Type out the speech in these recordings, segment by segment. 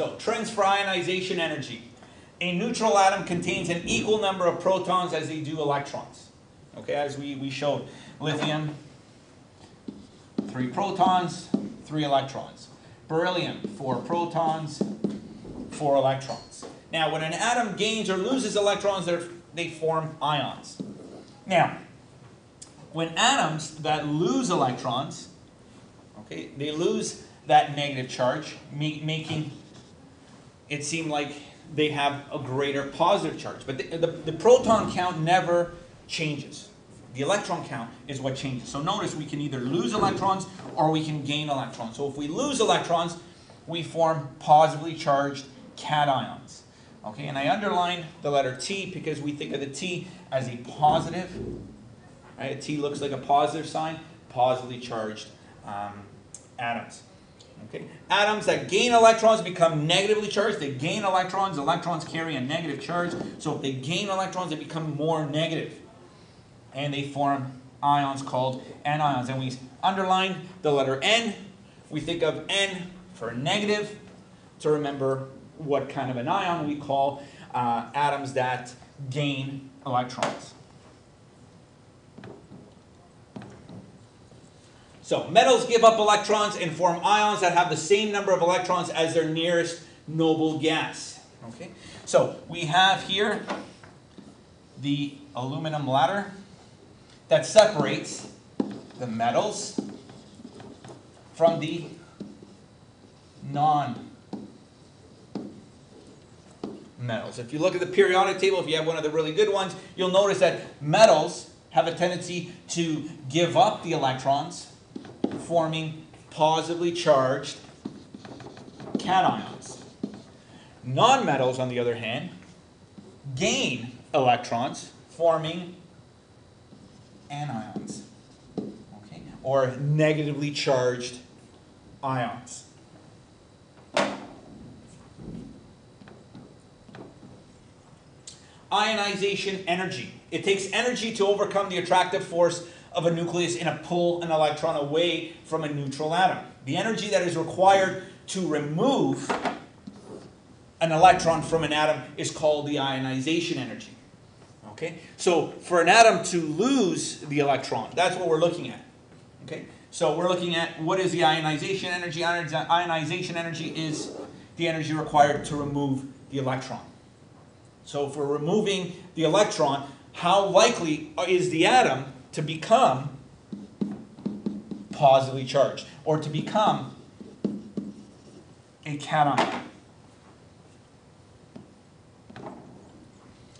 So trends for ionization energy. A neutral atom contains an equal number of protons as they do electrons. Okay, as we, we showed, lithium, three protons, three electrons. Beryllium, four protons, four electrons. Now, when an atom gains or loses electrons, they form ions. Now, when atoms that lose electrons, okay, they lose that negative charge, making it seemed like they have a greater positive charge. But the, the, the, proton count never changes. The electron count is what changes. So notice we can either lose electrons or we can gain electrons. So if we lose electrons, we form positively charged cations. Okay, and I underline the letter T because we think of the T as a positive. Right? A T looks like a positive sign, positively charged um, atoms. Okay? Atoms that gain electrons become negatively charged. They gain electrons. Electrons carry a negative charge. So if they gain electrons, they become more negative. And they form ions called anions. And we underline the letter N. We think of N for negative to remember what kind of an ion we call uh, atoms that gain electrons. So metals give up electrons and form ions that have the same number of electrons as their nearest noble gas. Okay, so we have here the aluminum ladder that separates the metals from the non metals. If you look at the periodic table, if you have one of the really good ones, you'll notice that metals have a tendency to give up the electrons forming positively charged cations. Nonmetals, on the other hand, gain electrons, forming anions, okay, or negatively charged ions. Ionization energy. It takes energy to overcome the attractive force of a nucleus and pull an electron away from a neutral atom. The energy that is required to remove an electron from an atom is called the ionization energy. Okay? So for an atom to lose the electron, that's what we're looking at. Okay? So we're looking at what is the ionization energy? Ionization energy is the energy required to remove the electron. So if we're removing the electron, how likely is the atom to become positively charged or to become a cation.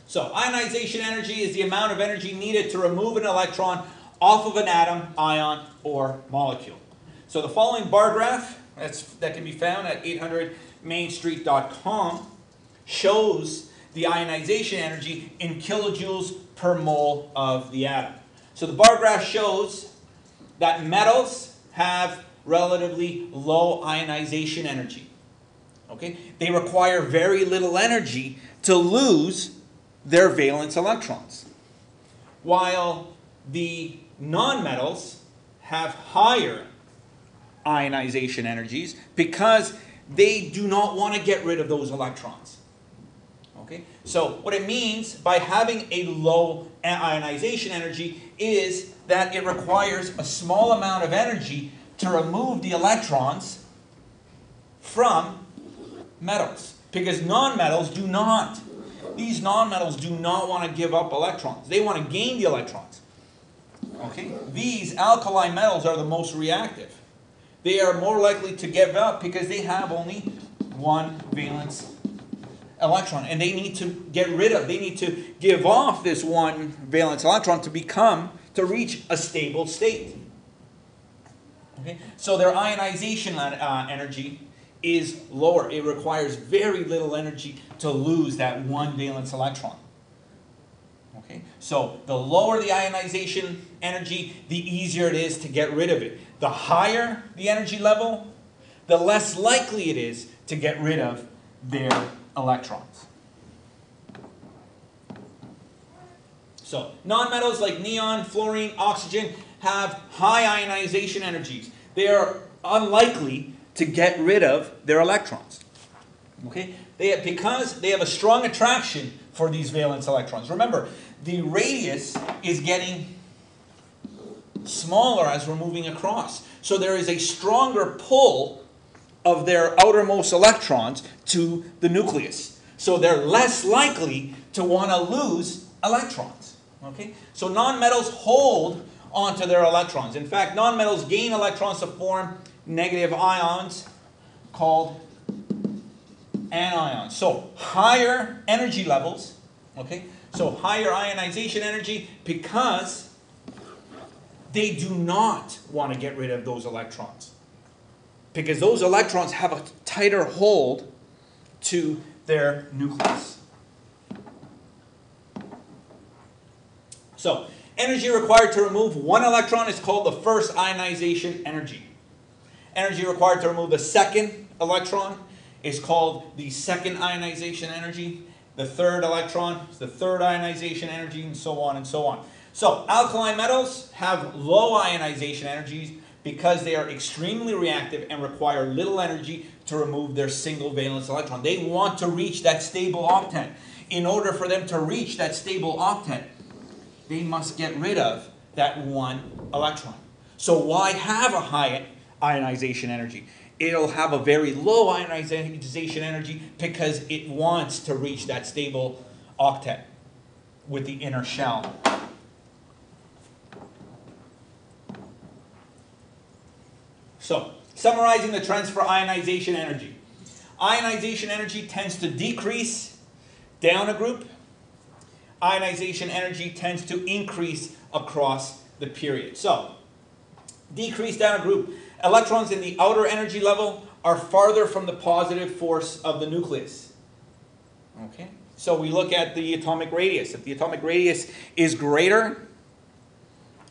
So ionization energy is the amount of energy needed to remove an electron off of an atom, ion, or molecule. So the following bar graph that can be found at 800mainstreet.com shows the ionization energy in kilojoules per mole of the atom. So the bar graph shows that metals have relatively low ionization energy. Okay? They require very little energy to lose their valence electrons. While the nonmetals have higher ionization energies because they do not want to get rid of those electrons. Okay? So what it means by having a low ionization energy is that it requires a small amount of energy to remove the electrons from metals. Because nonmetals do not. These nonmetals do not want to give up electrons. They want to gain the electrons. Okay? These alkali metals are the most reactive. They are more likely to give up because they have only one valence electron. And they need to get rid of, they need to give off this one valence electron to become, to reach a stable state. Okay? So their ionization uh, energy is lower. It requires very little energy to lose that one valence electron. Okay? So the lower the ionization energy, the easier it is to get rid of it. The higher the energy level, the less likely it is to get rid of their electrons. So, nonmetals like neon, fluorine, oxygen have high ionization energies. They are unlikely to get rid of their electrons. Okay? They have, because they have a strong attraction for these valence electrons. Remember, the radius is getting smaller as we're moving across. So there is a stronger pull of their outermost electrons to the nucleus. So they're less likely to want to lose electrons. Okay? So nonmetals hold onto their electrons. In fact, nonmetals gain electrons to form negative ions called anions. So higher energy levels, okay? So higher ionization energy because they do not want to get rid of those electrons. Because those electrons have a tighter hold to their nucleus. So, energy required to remove one electron is called the first ionization energy. Energy required to remove the second electron is called the second ionization energy. The third electron is the third ionization energy, and so on and so on. So, alkaline metals have low ionization energies because they are extremely reactive and require little energy to remove their single valence electron. They want to reach that stable octet. In order for them to reach that stable octet, they must get rid of that one electron. So why have a high ionization energy? It'll have a very low ionization energy because it wants to reach that stable octet with the inner shell. So, summarizing the trends for ionization energy. Ionization energy tends to decrease down a group. Ionization energy tends to increase across the period. So, decrease down a group. Electrons in the outer energy level are farther from the positive force of the nucleus. Okay? So we look at the atomic radius. If the atomic radius is greater,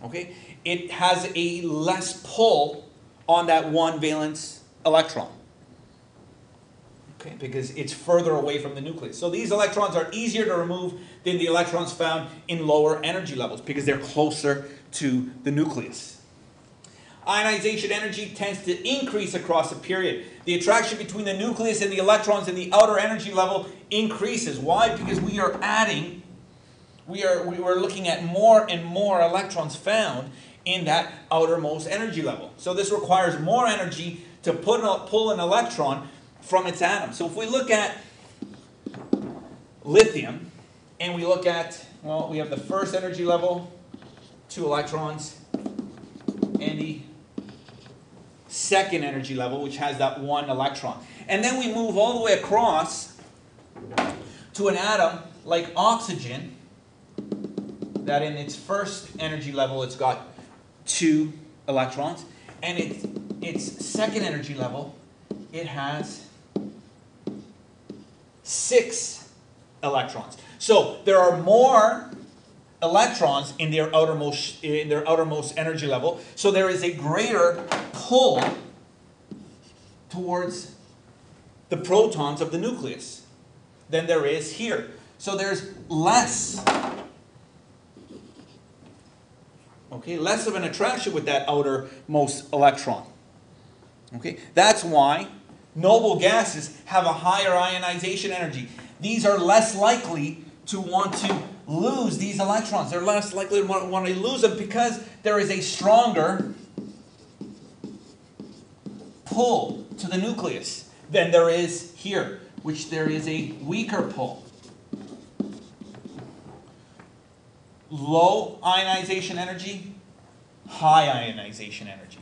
okay, it has a less pull on that one valence electron. Okay, because it's further away from the nucleus. So these electrons are easier to remove than the electrons found in lower energy levels because they're closer to the nucleus. Ionization energy tends to increase across a period. The attraction between the nucleus and the electrons in the outer energy level increases. Why? Because we are adding, we are, we are looking at more and more electrons found in that outermost energy level. So this requires more energy to put, pull an electron from its atom. So if we look at lithium, and we look at, well, we have the first energy level, two electrons, and the second energy level, which has that one electron. And then we move all the way across to an atom like oxygen, that in its first energy level, it's got two electrons. And its, its second energy level, it has six electrons. So there are more electrons in their outermost in their outermost energy level. So there is a greater pull towards the protons of the nucleus than there is here. So there's less Okay, less of an attraction with that outermost electron. Okay, that's why noble gases have a higher ionization energy. These are less likely to want to lose these electrons. They're less likely to want to lose them because there is a stronger pull to the nucleus than there is here, which there is a weaker pull. Low ionization energy, high ionization energy.